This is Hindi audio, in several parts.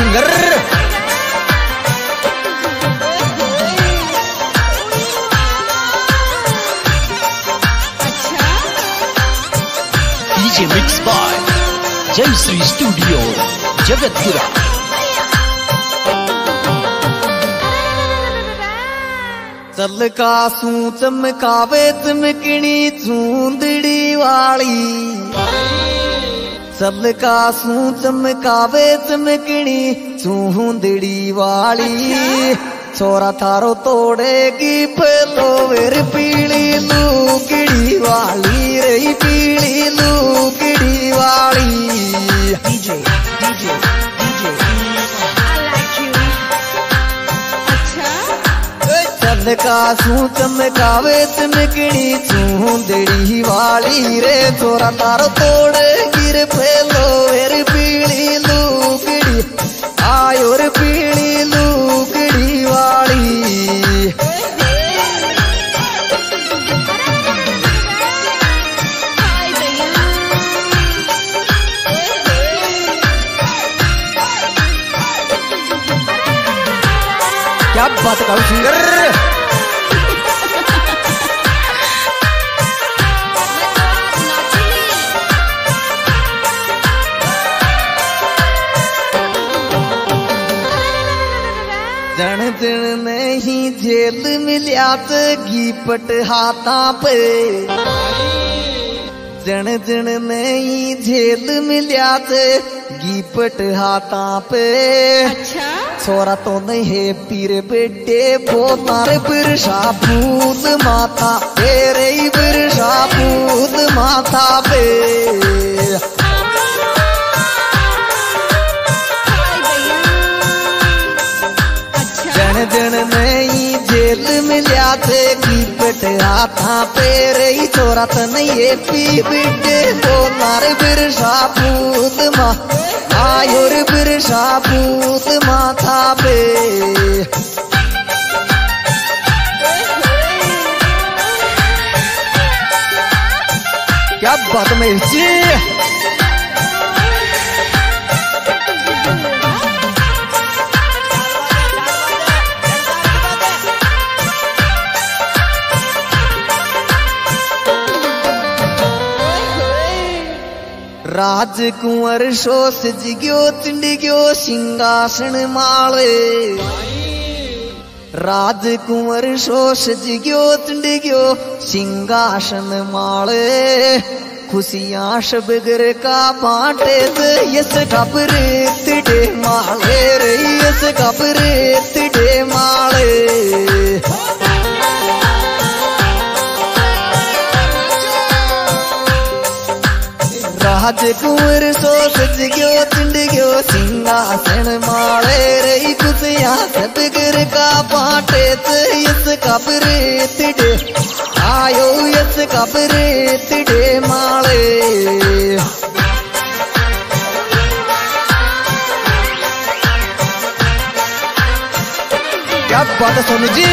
सिंगर डीजे मिक्स बाय जय श्री स्टूडियो जगतपुरा चल कासू चमकावे चमकनी चूंदड़ी वाली। चल कासू चमकावे चमकनी चूंदड़ी वाली। छोरा थारो तोड़ेगी फलो वेर पीली लूकड़ी वाली रही पीली लूकड़ी वाली। DJ DJ DJ. you. अच्छा चल कासू चमकावे चमकनी चूंदड़ी वाली। रे छोरा तारो तोड़ गिर फैलो वेर पीली लूकड़ी आयो रे लूकड़ी वाली। क्या बात करो सिंगर? नहीं जेल मिलिया तो गीपट हाथा पे। जन दिन नहीं जेल मिलिया तो गीपट हाथा पे। अच्छा। छोरा तो नहीं है पीर बेटे तारे बिरसा फूल माथा तेरे बिरसा फूल माथा पे। थे की पेट, हाथा पेरे ही छोरा तो नहीं है पी बेटे वो तारे बिरसा फूल मा, आयोर बिरसा फूल माथा पे। क्या बात राजकुंवर शोस जिग्यो चिंडिग्यो सिंहासन माळे। राजकुंवर शोस जिग्यो चिंडिग्यो सिंहासन माले खुशियाँ शबगर का बांटे यस खबर तिडे माले रे, यस खबर तिडे माळे राजकुंवर सो सज गयो चिंड गयो सिंहासन माळे रही खुशियाँ सतगर का पाटे यस कबर तिडे। आयो यस कबर तिडे माळे क्या बात सोनू जी?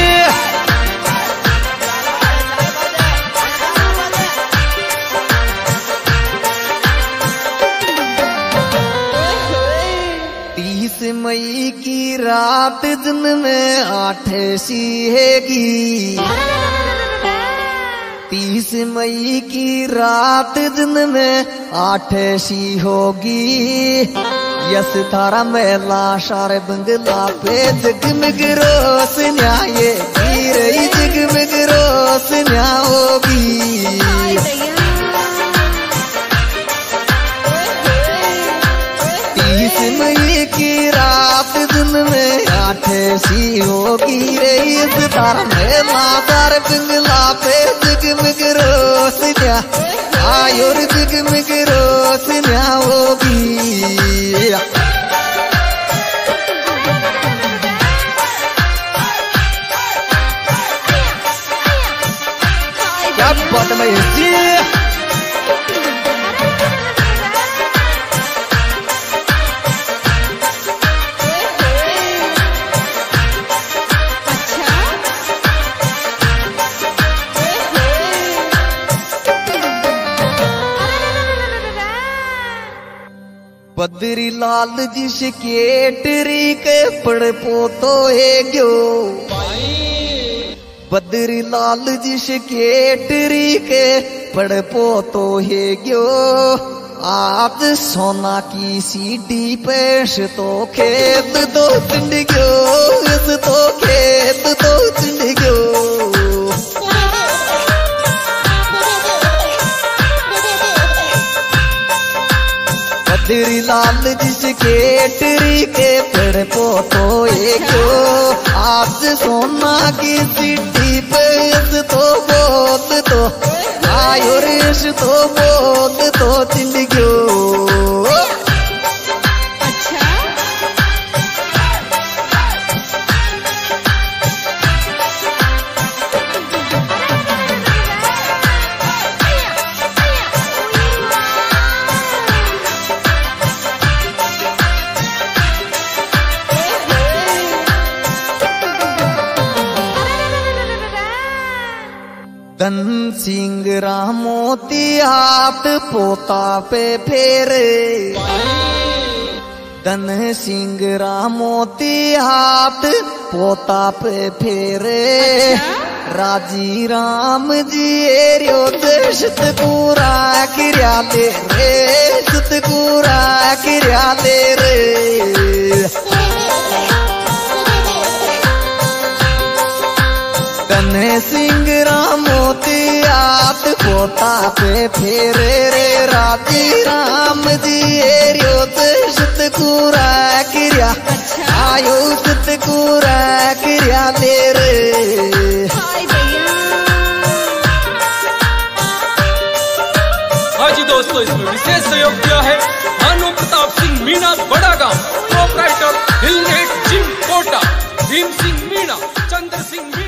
रात दिन में आठ सी हैगी तीस मई की रात दिन में आठ सी होगी। यस थारा मेला शार बंगला पे जगमग रोस ये सी होगी रे, इस तार मेला तार पिंगला पे जगमग रोशनिया आयोर जगमग रोशनिया होगी लाल जी टरी के पड़ पोतो है गयो। बदरी लाल जिसके टरी के पड़ पोतो है गयो। आज सोना की सीढ़ी पेश तो खेत दो पिंड गयो। इस तो लाल जिसके टरी के पेड़ पोतो एक। आज सोना की सिटी पे तो बोल तो। आयुर्ष तो बोल तो। चिंडियो धन सिंह रामोती हाथ पोता पे फेरे। धन सिंह रामोती हाथ पोता पे फेरे। राज़ी राम जी एरियो देशत पूरा किरिया ले रे। सुत पूरा किरिया ले रे। कन्हे सिंह मोती पोता पे फेरे रे राती राम दिए रोत सुत क्रिया। आयो सुत कुरा क्रिया तेरे दोस्तों इसमें विशेष सहयोग किया है भानु प्रताप सिंह मीणा बड़ा गाँव प्रोपराइटर हिलनेट जिम कोटा भीम सिंह मीणा चंद्र सिंह मीणा।